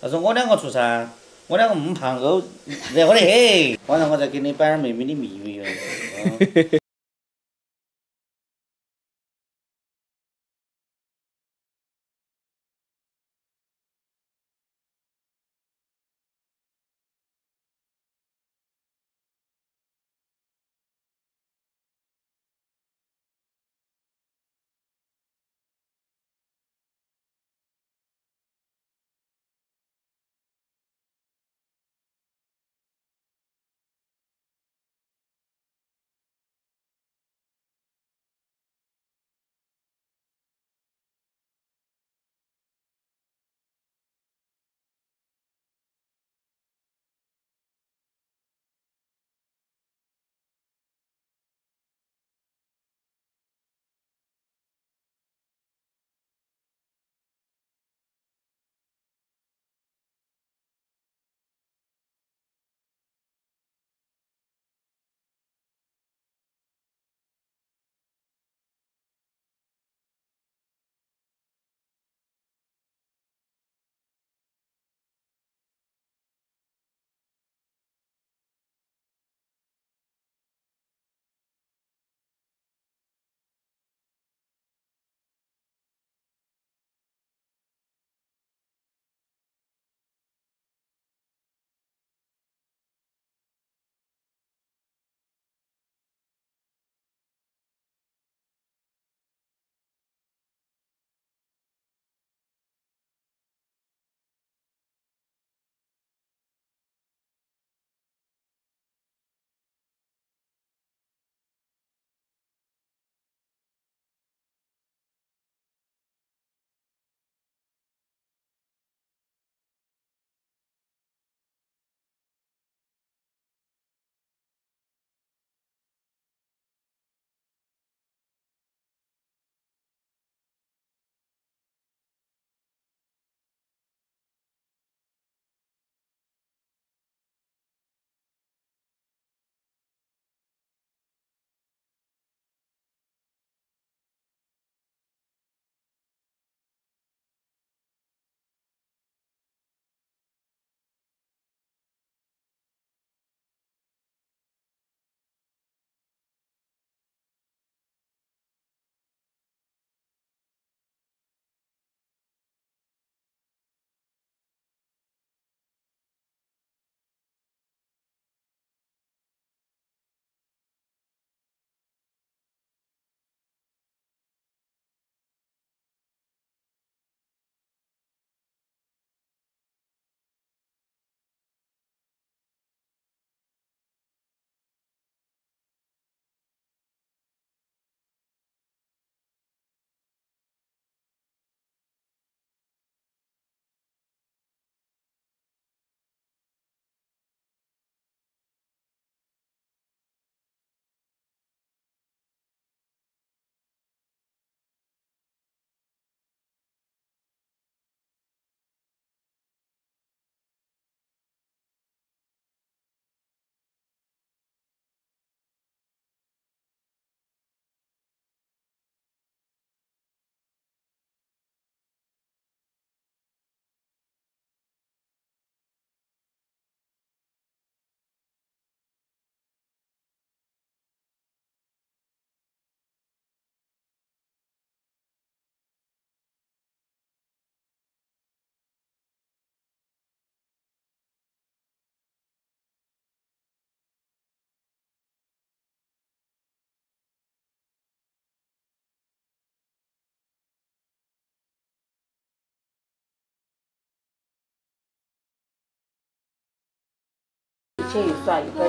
他说我两个出噻，我两个那么胖哦，热乎得很。晚上我再给你摆点妹妹的秘密哟。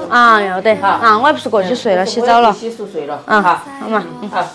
啊，要得。啊，我也不是过去睡了，洗澡了。洗漱睡了。啊，好，好嘛。好。